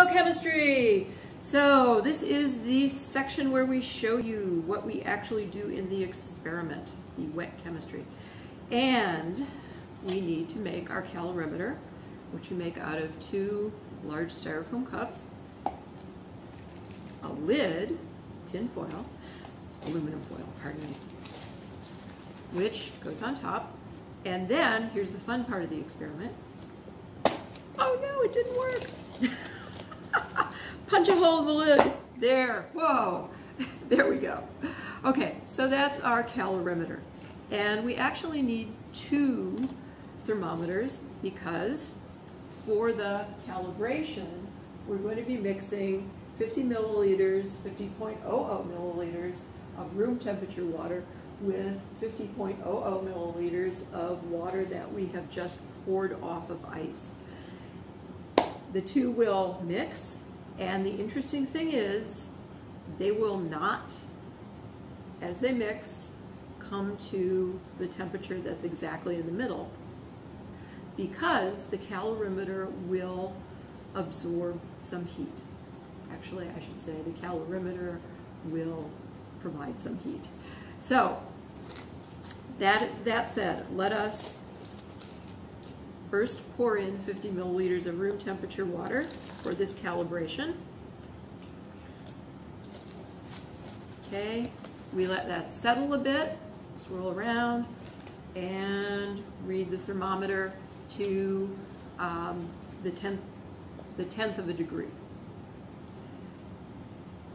Thermochemistry! So this is the section where we show you what we actually do in the experiment, the wet chemistry. And we need to make our calorimeter, which we make out of two large styrofoam cups, a lid, tin foil, aluminum foil, pardon me, which goes on top. And then, here's the fun part of the experiment. Oh no, it didn't work. In the lid. There, whoa, there we go. Okay, so that's our calorimeter. And we actually need two thermometers because for the calibration, we're going to be mixing 50 milliliters, 50.00 milliliters of room temperature water with 50.00 milliliters of water that we have just poured off of ice. The two will mix and the interesting thing is, they will not, as they mix, come to the temperature that's exactly in the middle because the calorimeter will absorb some heat. Actually, I should say the calorimeter will provide some heat. So, that, that said, let us first pour in 50 milliliters of room temperature water for this calibration. Okay, we let that settle a bit, swirl around, and read the thermometer to um, the tenth the tenth of a degree.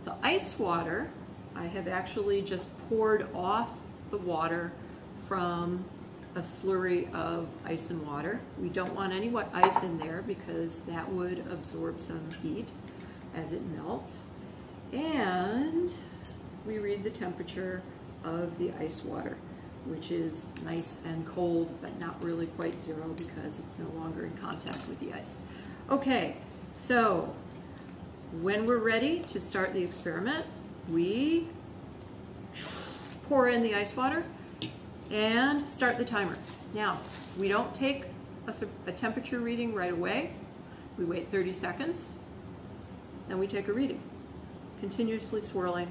The ice water, I have actually just poured off the water from a slurry of ice and water. We don't want any wet ice in there because that would absorb some heat as it melts. And we read the temperature of the ice water, which is nice and cold, but not really quite zero because it's no longer in contact with the ice. Okay, so when we're ready to start the experiment, we pour in the ice water and start the timer. Now, we don't take a, a, temperature reading right away. We wait 30 seconds, then we take a reading, continuously swirling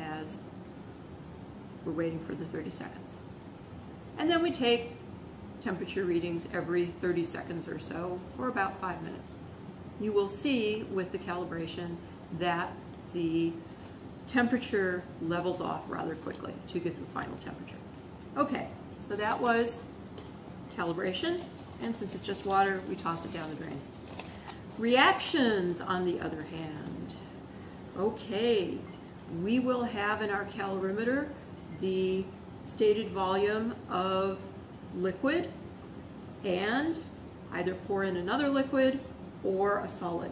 as we're waiting for the 30 seconds. And then we take temperature readings every 30 seconds or so for about five minutes. You will see with the calibration that the temperature levels off rather quickly to get the final temperature. Okay, so that was calibration, and since it's just water, we toss it down the drain. Reactions, on the other hand. Okay, we will have in our calorimeter the stated volume of liquid and either pour in another liquid or a solid.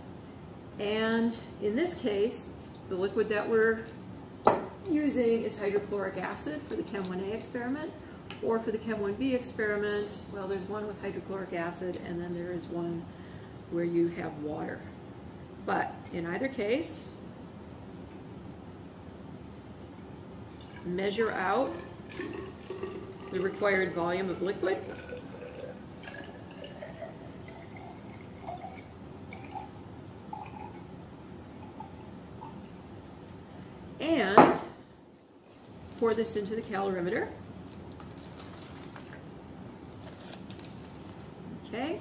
And in this case, the liquid that we're using is hydrochloric acid for the Chem 1A experiment, or for the Chem 1B experiment, well, there's one with hydrochloric acid, and then there is one where you have water. But in either case, measure out the required volume of liquid. And pour this into the calorimeter. Okay.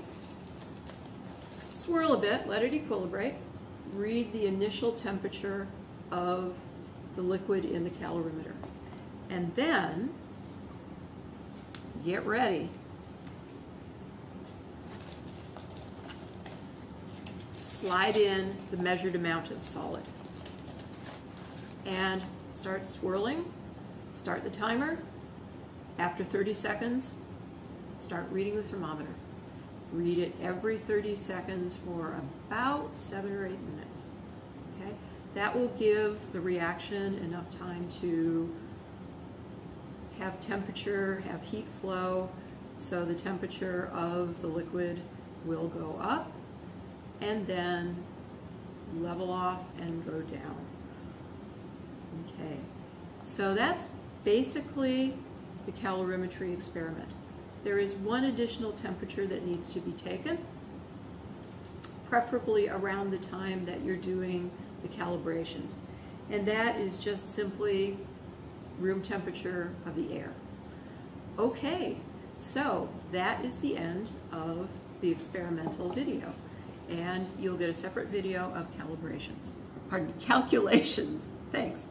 Swirl a bit, let it equilibrate. Read the initial temperature of the liquid in the calorimeter. And then, get ready. Slide in the measured amount of solid. And start swirling. Start the timer. After 30 seconds, start reading the thermometer. Read it every 30 seconds for about seven or eight minutes. Okay, That will give the reaction enough time to have temperature, have heat flow, so the temperature of the liquid will go up and then level off and go down. Okay, so that's basically the calorimetry experiment. There is one additional temperature that needs to be taken preferably around the time that you're doing the calibrations. And that is just simply room temperature of the air. Okay, so that is the end of the experimental video. And you'll get a separate video of calibrations, pardon calculations. Thanks.